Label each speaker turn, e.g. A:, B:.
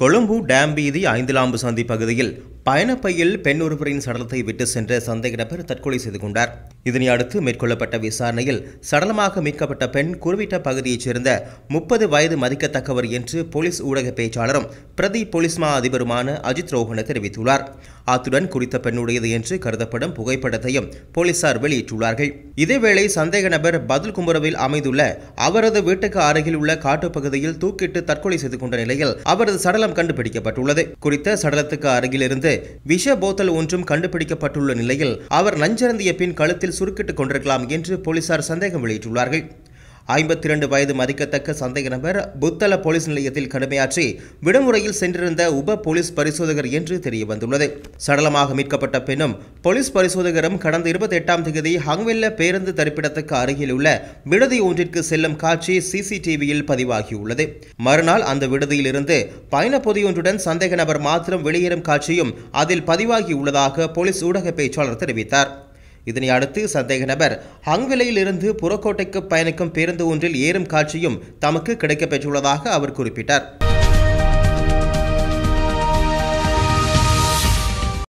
A: Colombo dam வீதி ஐந்திலாம்பு சந்தி பகுதியில் பயணப்பையில் பெண் ஒருவரின் சடலத்தை விட்டு சென்ற சந்தேக நபர் தற்கொலை செய்து கொண்டார். இதனை அடுத்து மேற்கொள்ளப்பட்ட விசாரணையில் சடலமாக மீட்கப்பட்ட பெண் குருவிட்ட பகுதியைச் சேர்ந்த முப்பது வயது மதிக்கத்தக்கவர் என்று போலீஸ் ஊடக பேச்சாளரும் பிரதி போலீஸ் மா அதிபருமான அஜித் ரோஹன தெரிவித்துள்ளார். அத்துடன் குறித்த பெண்ணுடையது என்று கருதப்படும் புகைப்படத்தையும் போலீசார் வெளியிட்டுள்ளார்கள். இதேவேளை சந்தேக நபர் பதில் கும்பரவில் அமைந்துள்ள அவரது வீட்டுக்கு அருகில் உள்ள காட்டுப்பகுதியில் தூக்கிட்டு தற்கொலை செய்து கொண்ட நிலையில் அவரது சடலம் கண்டுபிடிக்கப்பட்டுள்ளது. குறித்த சடலத்துக்கு அருகிலிருந்து விஷ போத்தல் ஒன்றும் கண்டுபிடிக்கப்பட்டுள்ள நிலையில் அவர் நஞ்சருந்திய பின் கழுத்தில் சுருக்கிட்டுக் கொண்டிருக்கலாம் என்று போலீசார் சந்தேகம் வெளியிட்டுள்ளார்கள். ஐம்பத்தி இரண்டு வயது மதிக்கத்தக்க சந்தேக நபர் புத்தள போலீஸ் நிலையத்தில் கடுமையாற்றி விடுமுறையில் சென்றிருந்த உப போலீஸ் பரிசோதகர் என்று தெரியவந்துள்ளது. சடலமாக மீட்கப்பட்ட பெண்ணும் போலீஸ் பரிசோதகரும் கடந்த இருபத்தி எட்டாம் தேதி ஹங்வெல்ல பேருந்து தரிப்பிடத்துக்கு அருகில் உள்ள விடுதி ஒன்றிற்கு செல்லும் காட்சி சிசிடிவியில் பதிவாகியுள்ளது. மறுநாள் அந்த விடுதியிலிருந்து பயண பொதியொன்றுடன் சந்தேக நபர் மாத்திரம் வெளியேறும் காட்சியும் அதில் பதிவாகியுள்ளதாக போலீஸ் ஊடக பேச்சாளர் தெரிவித்தார். இதனை அடுத்து சந்தேக நபர் ஹங்விலையில் இருந்து புறக்கோட்டைக்கு பயணிக்கும் பேருந்து ஒன்றில் ஏறும் காட்சியும் தமக்கு கிடைக்கப்பெற்றுள்ளதாக அவர் குறிப்பிட்டார்.